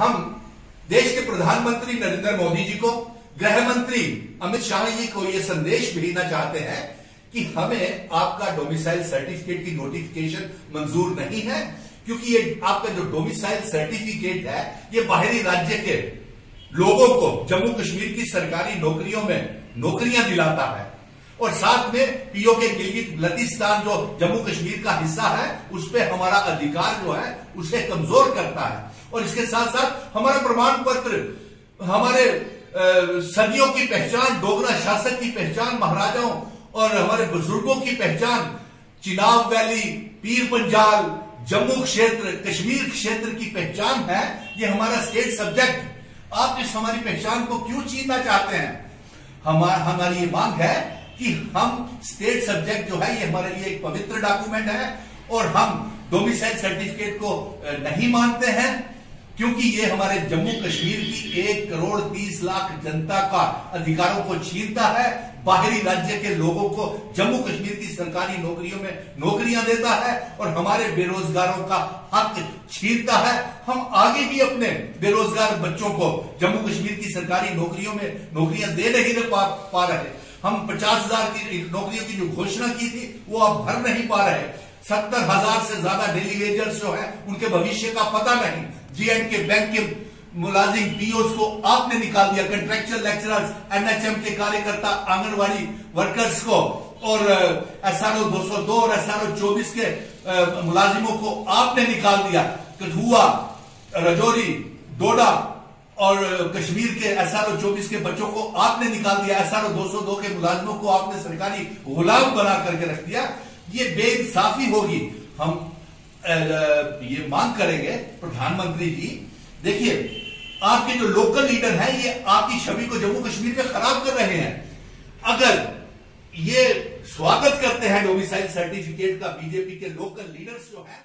हम देश के प्रधानमंत्री नरेंद्र मोदी जी को गृह मंत्री अमित शाह जी को यह संदेश भेजना चाहते हैं कि हमें आपका डोमिसाइल सर्टिफिकेट की नोटिफिकेशन मंजूर नहीं है, क्योंकि ये आपका जो डोमिसाइल सर्टिफिकेट है, ये बाहरी राज्य के लोगों को जम्मू कश्मीर की सरकारी नौकरियों में नौकरियाँ दिलाता है। और साथ में पीओके गिलगित बल्तिस्तान जो जम्मू कश्मीर का हिस्सा है, उस पर हमारा अधिकार जो है, उसे कमज़ोर करता है। और इसके साथ साथ हमारा प्रमाण पत्र हमारे सदियों की पहचान, डोगरा शासक की पहचान, महाराजाओं और हमारे बुज़ुर्गों की पहचान, चिनाब वैली, पीर पंजाल, जम्मू क्षेत्र, कश्मीर क्षेत्र की पहचान है, ये हमारा स्टेट सब्जेक्ट आप इस हमारी पहचान को क्यों छीनना चाहते हैं? हमारा हमारी ये मांग है कि हम स्टेट सब्जेक्ट जो है ये हमारे लिए एक पवित्र डॉक्यूमेंट है और हम डोमिसाइल सर्टिफिकेट को नहीं मानते हैं क्योंकि ये हमारे जम्मू कश्मीर की एक करोड़ तीस लाख जनता का अधिकारों को छीनता है बाहरी राज्य के लोगों को जम्मू कश्मीर की सरकारी नौकरियों में नौकरियाँ देता है और हमारे बेरोजगारों का हक छीनता है। हम आगे भी अपने बेरोजगार बच्चों को जम्मू कश्मीर की सरकारी नौकरियों में नौकरियाँ दे नहीं पा, पा रहे। हम पचास हज़ार की नौकरियों की जो घोषणा की थी, वो आप भर नहीं पा रहे। सत्तर हज़ार से ज़्यादा डेली वेजर्स जो है, उनके भविष्य का पता नहीं। जी एंड के बैंक के मुलाजिम पीओस को आपने निकाल दिया कंट्रेक्चुअल लेक्चरर्स एनएचएम के कार्यकर्ता आंगनबाड़ी वर्कर्स को, और एस आर ओ दो सौ दो और एस आर ओ चौबीस के मुलाजिमों को आपने निकाल दिया। कठुआ, रजौरी, डोडा और कश्मीर के एस आर ओ चौबीस के बच्चों को आपने निकाल दिया एस आर ओ दो सौ दो के मुलाजिमों को आपने सरकारी गुलाम बना करके रख दिया। ये बेइंसाफी होगी। हम ये मांग करेंगे प्रधानमंत्री जी। देखिए, आपके जो लोकल लीडर हैं, ये आपकी छवि को जम्मू कश्मीर में खराब कर रहे हैं। अगर ये स्वागत करते हैं डोमिसाइल सर्टिफिकेट का बीजेपी के लोकल लीडर्स जो हैं